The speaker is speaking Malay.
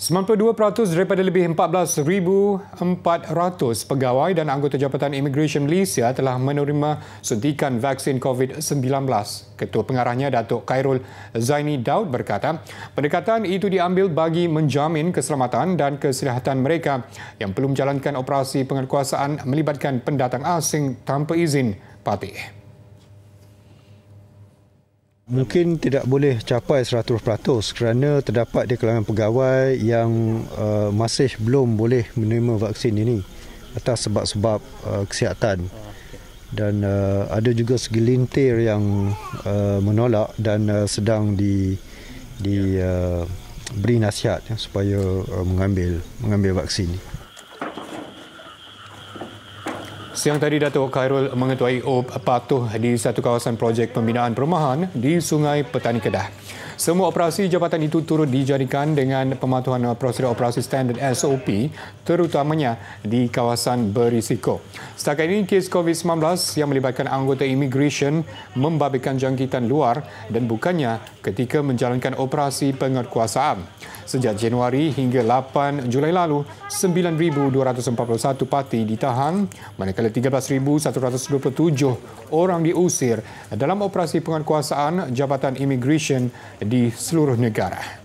92% daripada lebih 14,400 pegawai dan anggota Jabatan Imigresen Malaysia telah menerima suntikan vaksin COVID-19. Ketua Pengarahnya Datuk Khairul Zaini Daud berkata, pendekatan itu diambil bagi menjamin keselamatan dan kesihatan mereka yang perlu menjalankan operasi penguatkuasaan melibatkan pendatang asing tanpa izin patih mungkin tidak boleh capai 100% kerana terdapat di kalangan pegawai yang uh, masih belum boleh menerima vaksin ini atas sebab-sebab uh, kesihatan. Dan uh, ada juga segelintir yang uh, menolak dan uh, sedang di di uh, beri nasihat ya, supaya uh, mengambil mengambil vaksin ini. Siang tadi Datuk Khairul mengetuai OP patuh di satu kawasan projek pembinaan perumahan di Sungai Petani Kedah. Semua operasi jabatan itu turut dijadikan dengan pematuhan prosedur operasi standard SOP terutamanya di kawasan berisiko. Setakat ini, kes COVID-19 yang melibatkan anggota immigration membabitkan jangkitan luar dan bukannya ketika menjalankan operasi penguatkuasaan. Sejak Januari hingga 8 Julai lalu, 9,241 parti ditahan manakala 13,127 orang diusir dalam operasi penguatkuasaan Jabatan Immigration di seluruh negara.